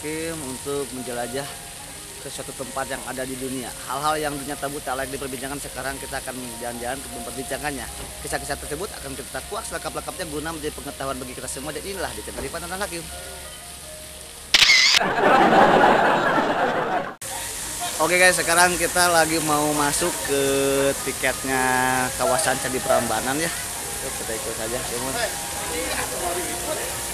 Hakim untuk menjelajah ke suatu tempat yang ada di dunia. Hal-hal yang dunia tabu tak layak diperbincangkan sekarang kita akan jalan-jalan untuk memperbincangannya. Kisah-kisah tersebut akan kita kuak selengkap-lengkapnya guna menjadi pengetahuan bagi kita semua dan inilah di Rifan tentang Hakim. Oke guys, sekarang kita lagi mau masuk ke tiketnya kawasan Candi Prambanan ya. Yuk kita ikut saja, Simon.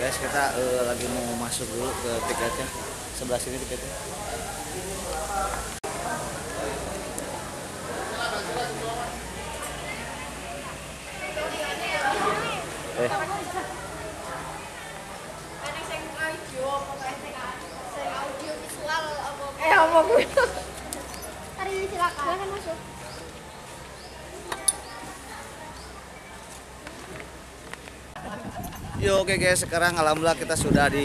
guys, kita eh, lagi mau masuk dulu ke tiketnya. Sebelah sini tiketnya. Eh, sing Oke guys, sekarang alhamdulillah kita sudah di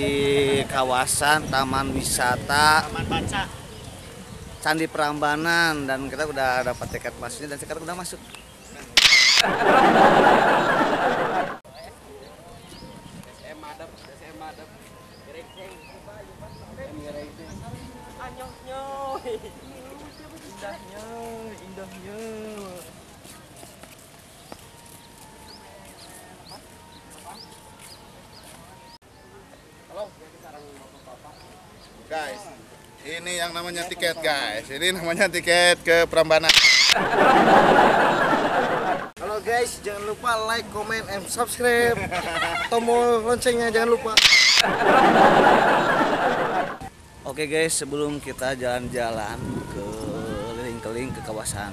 kawasan Taman Wisata Taman Baca. Candi Prambanan dan kita udah dapat tiket masuknya dan sekarang udah masuk. Guys, ini yang namanya tiket guys. Ini namanya tiket ke Prambanan. Halo guys, jangan lupa like, comment, and subscribe. Tombol loncengnya jangan lupa. Oke guys, sebelum kita jalan-jalan ke keliling-keliling ke kawasan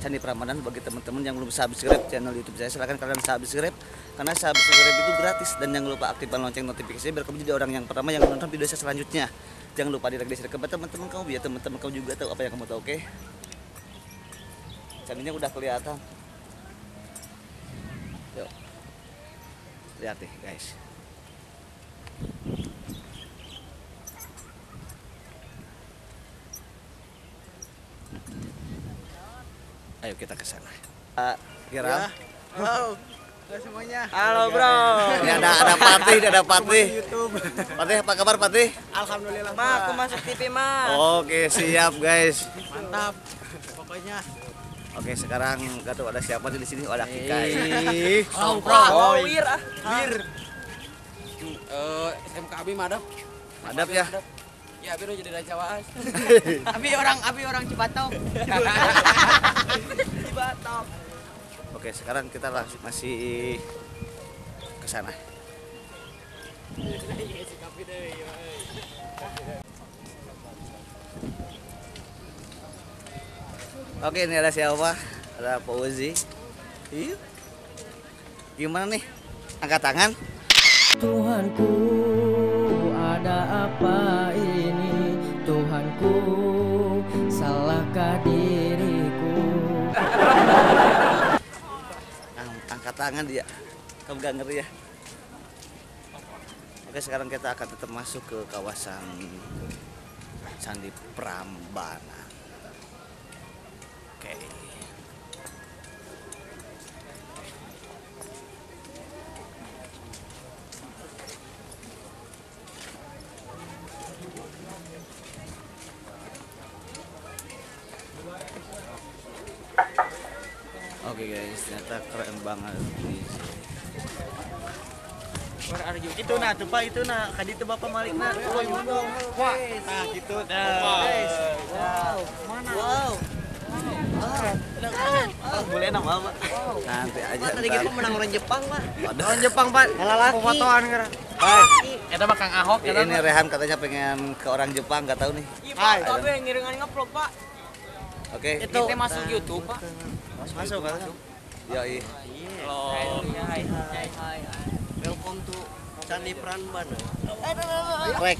Candi Prambanan bagi teman-teman yang belum subscribe channel YouTube saya silahkan kalian subscribe karena subscribe itu gratis dan jangan lupa aktifkan lonceng notifikasi biar kamu jadi orang yang pertama yang menonton video saya selanjutnya. Jangan lupa di like di share ke teman-teman kamu biar teman-teman kamu juga tahu apa yang kamu tahu, oke? Candinya udah kelihatan. Yuk. Lihat nih, guys. Ayo kita ke sana. Uh, Kira. Halo, halo semuanya. Halo bro. Ini ada ada Patih, ada Patih. Patih apa kabar Patih? Alhamdulillah. Ma, aku masuk TV, Ma. Oke siap guys. Mantap. Pokoknya. Oke sekarang gak tahu ada siapa di sini. Oh, ada Kikai. Oh, bro. Oh, wir ah. Bir. Eh, SMKB madap. Madap ya. Ya, biru jadi raja waas. Abi orang, abi orang Cibatok. Cibatok. Oke sekarang kita langsung masih ke sana. Oke ini ada siapa? Ada Pak Uzi. Iya. Gimana nih? Angkat tangan. Tuhanku ada apa ini Tuhanku salahkah diriku tangan dia. Kamu gak ngeri ya? Oke sekarang kita akan tetap masuk ke kawasan Candi Prambanan oke Oke guys, ternyata keren banget di sini. Itu nah, tuh Pak, itu nah. Kadi itu Bapak Malik nah. Oh, iya dong. Wah, nah gitu dah. Guys. Wow. Mana? Wow. Oh, boleh nama Pak? Nanti aja. Tadi kita menang orang Jepang, Pak. Orang Jepang, Pak. Lalaki. Fotoan kira. Eta mah Kang Ahok Ini Rehan katanya pengen ke orang Jepang, nggak tahu nih. Iya, Pak. Tapi yang ngiringan ngeplok, Pak. Oke. Itu masuk YouTube, Pak. Masuk, masuk. Ya, iya. Halo. Hai, hai, hai, hai. Welcome to Candi Prambanan. Rek.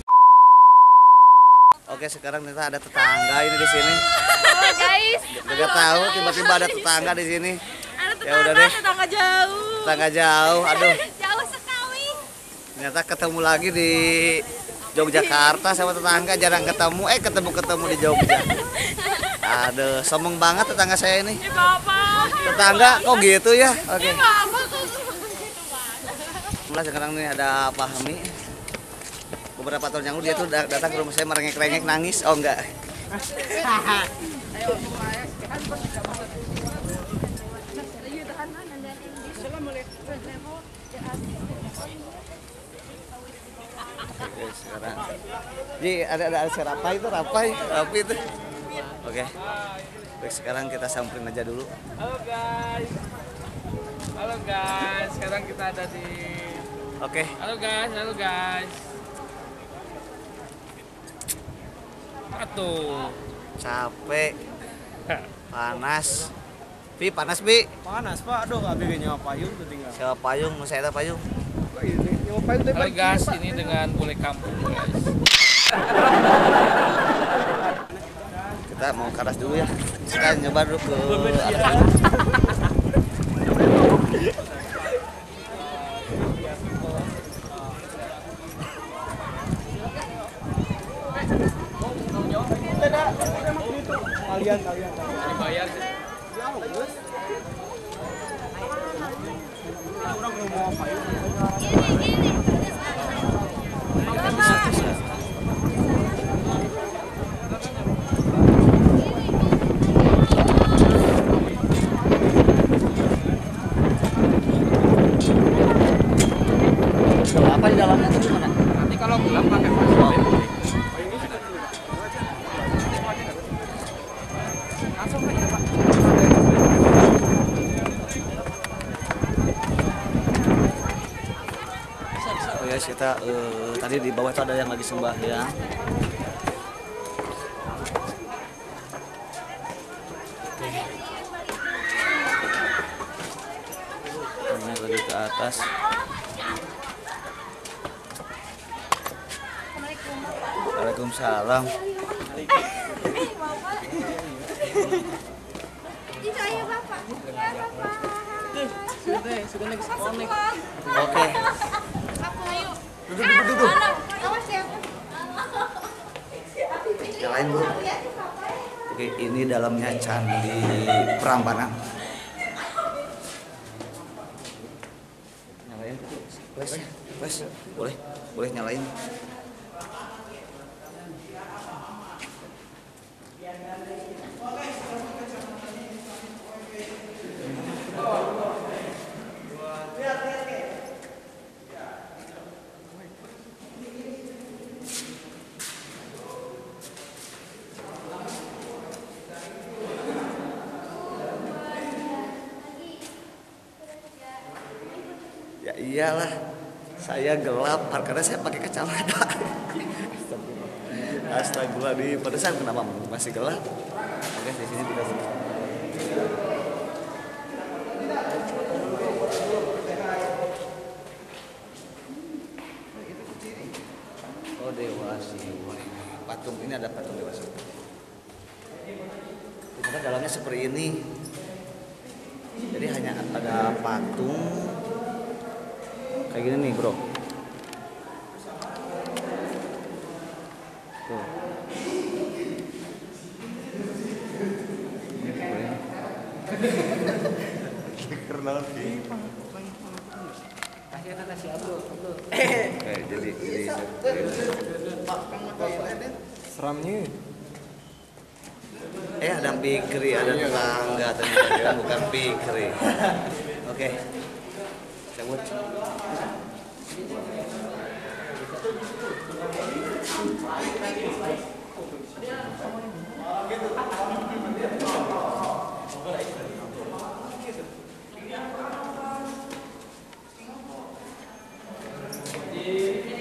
Oke, sekarang kita ada tetangga ini di sini. Halo guys. Gak tahu tiba-tiba ada tetangga di sini. Ada Ya udah deh. tetangga jauh. Tetangga jauh. Aduh, Jauh sekali. ternyata ketemu lagi di Yogyakarta sama tetangga jarang ketemu. Eh, ketemu-ketemu di Jogja. Aduh, sombong banget tetangga saya ini. Tetangga kok gitu ya? Oke. Pak. Mulai sekarang nih ada Fahmi. Beberapa tahun yang lalu dia tuh da- datang ke rumah saya merengek-rengek nangis. Oh enggak. Ji, ada ada ada rapai itu, rapai, rapi itu. Oke. Baik, sekarang kita samperin aja dulu. Halo guys. Halo guys, sekarang kita ada di Oke. Halo guys, halo guys. Apa tuh? Capek. Panas. Pi, panas, Pi. Panas pak, aduh nggak bikin nyawa payung tuh tinggal. Siapa payung? Mau saya ada payung. Halo guys, ini dengan bule kampung guys. Kita mau ke atas dulu ya. Kita nyoba dulu ke sih. apa di dalamnya tuh gimana? Nanti kalau gelap pakai flashlight. Langsung aja pak. Ya kita eh, tadi di bawah tuh ada yang lagi sembahyang. Ini lagi ke atas. Waalaikumsalam. Ini saya Bapak. Ya Bapak. Oke. Aku ayo. Duduk, duduk, duduk. Awas ya. Nyalain dulu. Ini dalamnya candi Prambanan. Nyalain, wes, wes, boleh, boleh nyalain. Ya iyalah, saya gelap karena saya pakai kacamata. Astagfirullahaladzim, pada saat kenapa masih gelap? Oke, di sini tidak Oh dewasi, patung ini ada patung dewasa. Ternyata dalamnya seperti ini. Jadi hanya ada patung kayak gini nih bro. Tuh. Eh, jadi jadi Seramnya. eh ada pikri ada tetangga ternyata dia bukan pikri oke cabut Oke,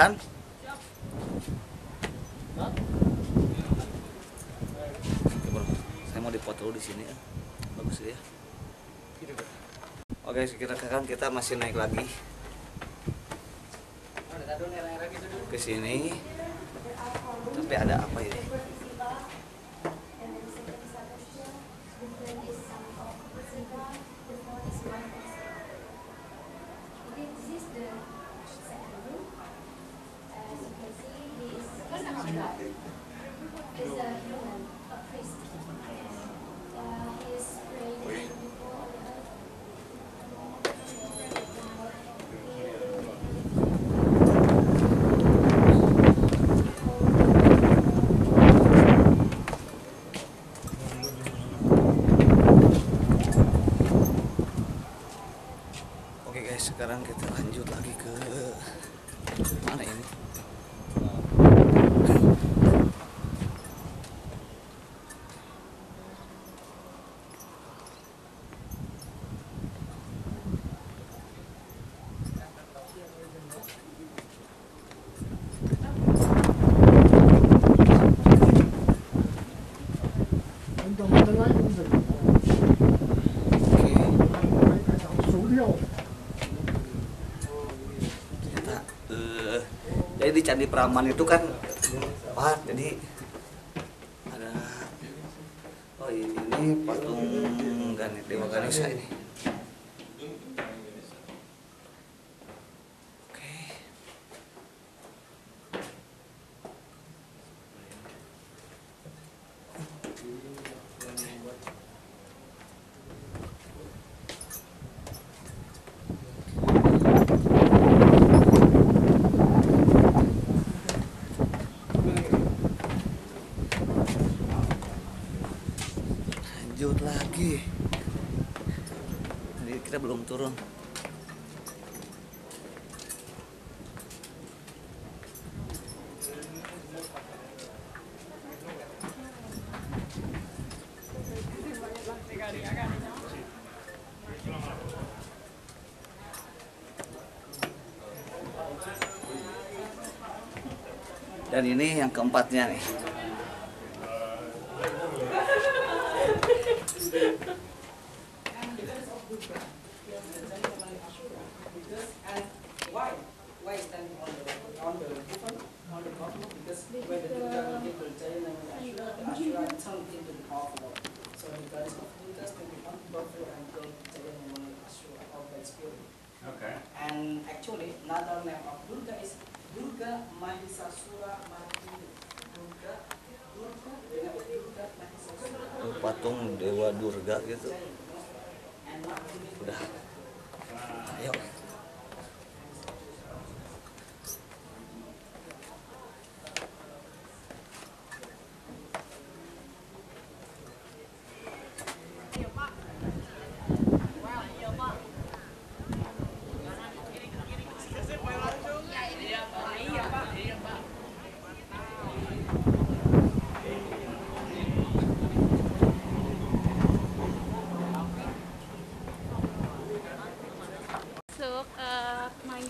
Dan Oke, bro. Saya mau dipoto dulu di sini ya. Bagus ya. Oke, sekarang kita masih naik lagi ke sini. Tapi ada apa ini? Oke guys, sekarang kita lanjut lagi ke mana ini? Oke. Ternyata eh, jadi di Candi Praman itu kan wah jadi ada oh ini patung Ganet Dewa Ganesha ini. Oke. lanjut lagi jadi kita belum turun dan ini yang keempatnya nih Durga gitu. Udah ayo Masuk eh, main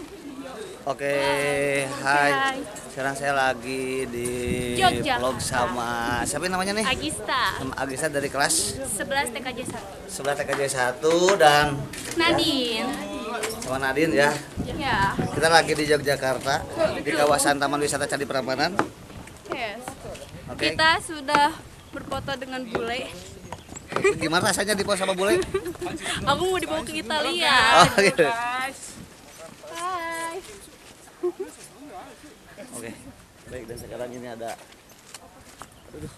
Oke, hai. Sekarang saya lagi di Jogja. vlog sama siapa namanya nih? Agista Sama Agisa dari kelas 11 TKJ 1. 11 TKJ 1 dan Nadine. sama Nadine ya. Ya. Kita lagi di Yogyakarta di kawasan Taman Wisata Candi Prambanan. Yes. Oke. Kita sudah berfoto dengan bule. Gimana rasanya di pos sama bule? Aku mau dibawa ke Italia. Oh, gitu. Hai. Oke. Baik dan sekarang ini ada Aduh.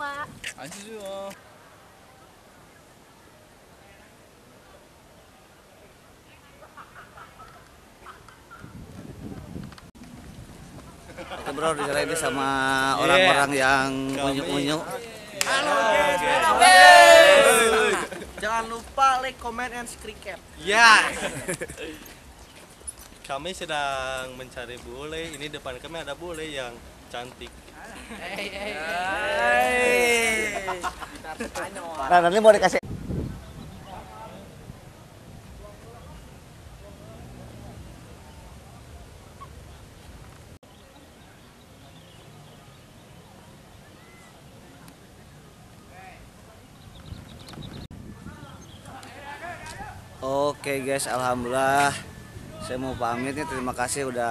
Pak. Oke bro, di sana ini sama orang-orang yang unyu-unyu. Jangan lupa like, comment, and subscribe. Ya. Kami sedang mencari bule. Ini depan kami ada bule yang cantik. Nah, nanti mau dikasih Oke guys, alhamdulillah saya mau pamit nih. Terima kasih udah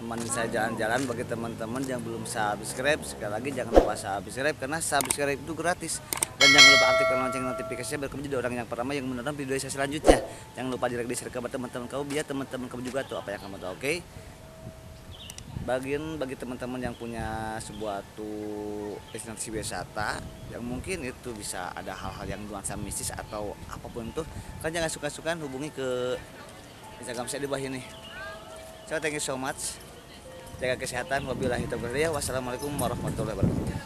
nemenin saya jalan-jalan bagi teman-teman yang belum subscribe. Sekali lagi jangan lupa subscribe karena subscribe itu gratis. Dan jangan lupa aktifkan lonceng notifikasinya biar kamu jadi orang yang pertama yang menonton video saya selanjutnya. Jangan lupa direct di share ke teman-teman kamu biar teman-teman kamu juga tuh apa yang kamu tahu, oke? bagian bagi teman-teman yang punya sebuah tuh destinasi wisata yang mungkin itu bisa ada hal-hal yang nuansa mistis atau apa pun itu kan jangan suka-suka hubungi ke Instagram saya di bawah ini. So thank you so much. Jaga kesehatan wabillahi taufiq wassalamualaikum warahmatullahi wabarakatuh